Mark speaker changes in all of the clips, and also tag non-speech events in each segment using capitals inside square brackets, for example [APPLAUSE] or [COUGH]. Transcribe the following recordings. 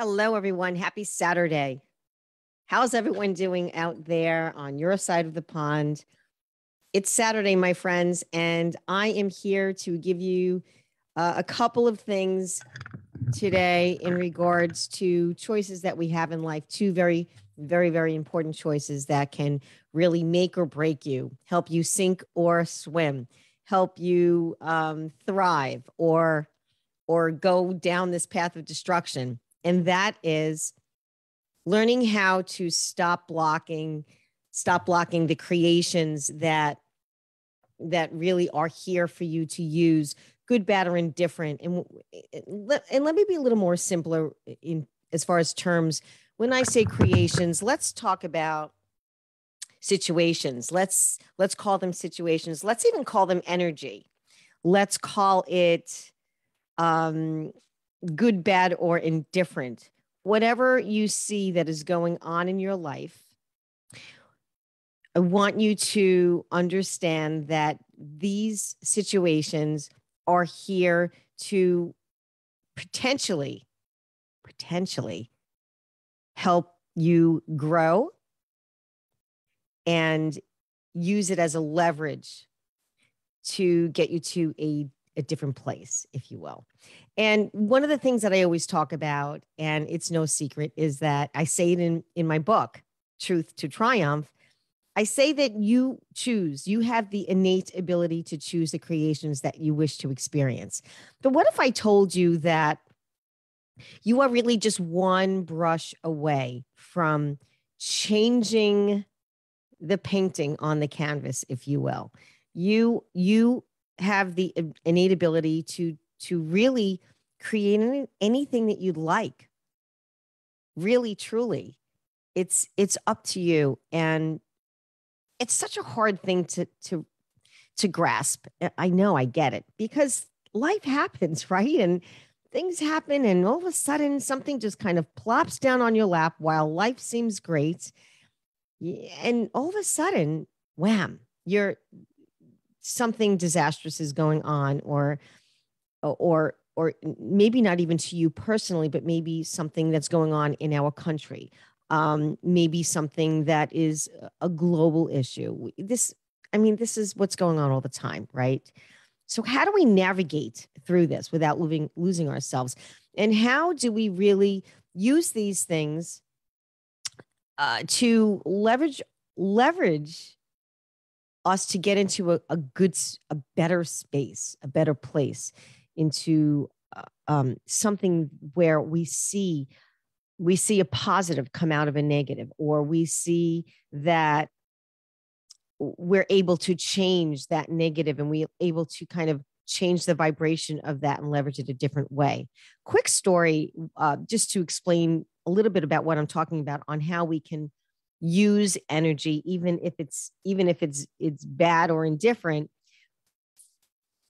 Speaker 1: Hello, everyone. Happy Saturday. How's everyone doing out there on your side of the pond? It's Saturday, my friends, and I am here to give you uh, a couple of things today in regards to choices that we have in life. Two very, very, very important choices that can really make or break you, help you sink or swim, help you um, thrive or or go down this path of destruction and that is learning how to stop blocking stop blocking the creations that that really are here for you to use good bad or indifferent. And and let me be a little more simpler in as far as terms. When i say creations let's talk about situations. Let's let's call them situations. Let's even call them energy. Let's call it um good, bad, or indifferent, whatever you see that is going on in your life, I want you to understand that these situations are here to potentially, potentially help you grow and use it as a leverage to get you to a, a different place, if you will. And one of the things that I always talk about, and it's no secret, is that I say it in, in my book, Truth to Triumph. I say that you choose, you have the innate ability to choose the creations that you wish to experience. But what if I told you that you are really just one brush away from changing the painting on the canvas, if you will? You, you have the innate ability to to really create any, anything that you'd like. Really, truly, it's it's up to you, and it's such a hard thing to to to grasp. I know, I get it because life happens, [LAUGHS] right? And things happen, and all of a sudden, something just kind of plops down on your lap while life seems great, and all of a sudden, wham! You're something disastrous is going on, or or or maybe not even to you personally, but maybe something that's going on in our country, um, maybe something that is a global issue. This, I mean, this is what's going on all the time, right? So, how do we navigate through this without losing losing ourselves? And how do we really use these things uh, to leverage leverage us to get into a, a good, a better space, a better place? into uh, um, something where we see we see a positive come out of a negative or we see that we're able to change that negative and we're able to kind of change the vibration of that and leverage it a different way quick story uh, just to explain a little bit about what i'm talking about on how we can use energy even if it's even if it's it's bad or indifferent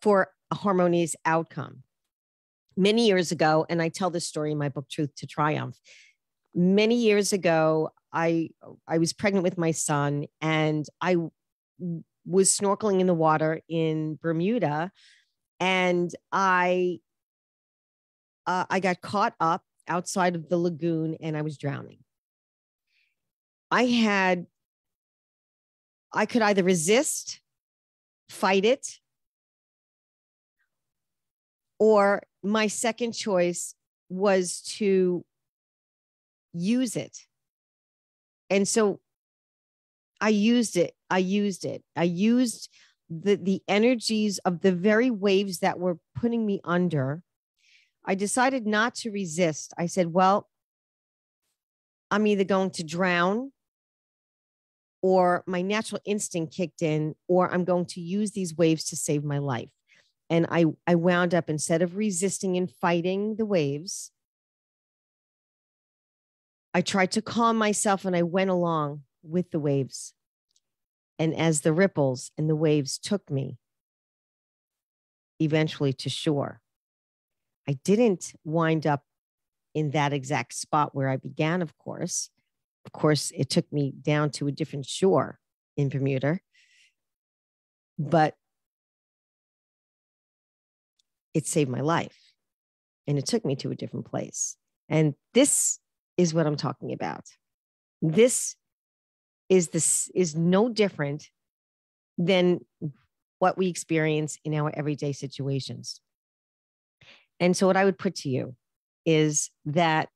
Speaker 1: for a harmonious outcome. Many years ago, and I tell this story in my book, Truth to Triumph. Many years ago, I I was pregnant with my son, and I was snorkeling in the water in Bermuda, and I uh, I got caught up outside of the lagoon, and I was drowning. I had I could either resist, fight it, or my second choice was to use it. And so I used it. I used it. I used the, the energies of the very waves that were putting me under. I decided not to resist. I said, well, I'm either going to drown or my natural instinct kicked in, or I'm going to use these waves to save my life and I, I wound up instead of resisting and fighting the waves, I tried to calm myself and I went along with the waves. And as the ripples and the waves took me eventually to shore, I didn't wind up in that exact spot where I began, of course. Of course, it took me down to a different shore in Bermuda. But it saved my life and it took me to a different place. And this is what I'm talking about. This is this is no different than what we experience in our everyday situations. And so what I would put to you is that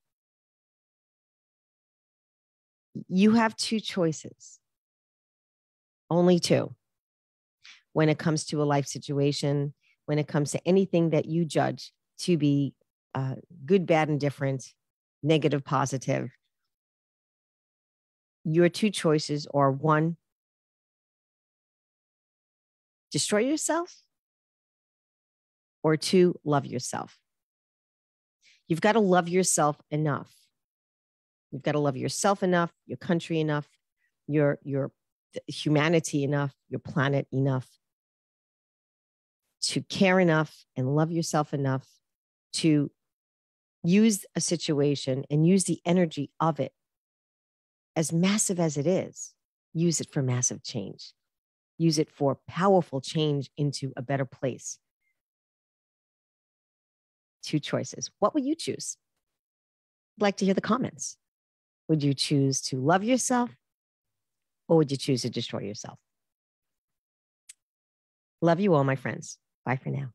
Speaker 1: you have two choices. Only two. When it comes to a life situation, when it comes to anything that you judge to be uh, good, bad, indifferent, negative, positive, your two choices are one, destroy yourself, or two, love yourself. You've got to love yourself enough. You've got to love yourself enough, your country enough, your, your humanity enough, your planet enough to care enough and love yourself enough to use a situation and use the energy of it as massive as it is, use it for massive change. Use it for powerful change into a better place. Two choices. What would you choose? I'd like to hear the comments. Would you choose to love yourself or would you choose to destroy yourself? Love you all, my friends. Bye for now.